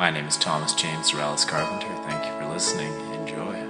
My name is Thomas James Arelis Carpenter. Thank you for listening. Enjoy.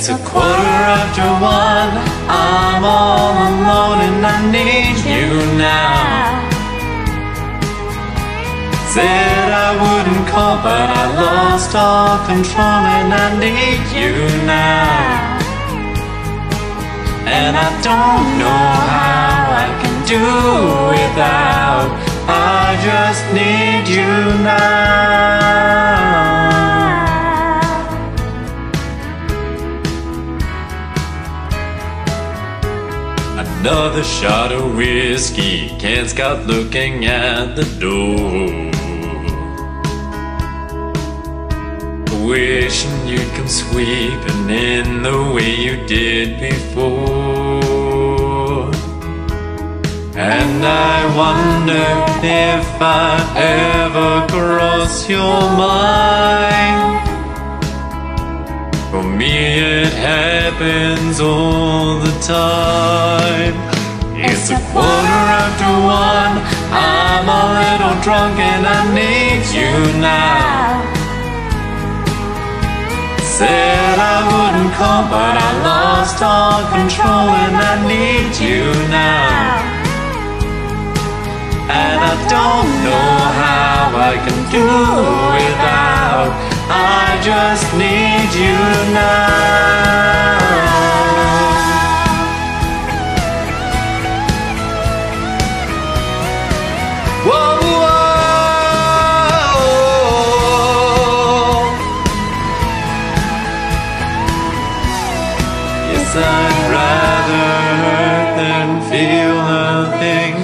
It's a quarter after one. I'm all alone and I need you now. Said I wouldn't call, but I lost all control and I need you now. And I don't know how I can do without. I just need you now. Another shot of whiskey, can't stop looking at the door. Wishing you'd come sweeping in the way you did before. And I wonder if I ever cross your mind. For me, it happens all the time. It's a quarter after one. I'm a little drunk and I need you now. Said I wouldn't call, but I lost all control and I need you now. And I don't know how I can do without. I just need you now. I'd rather hurt than feel nothing.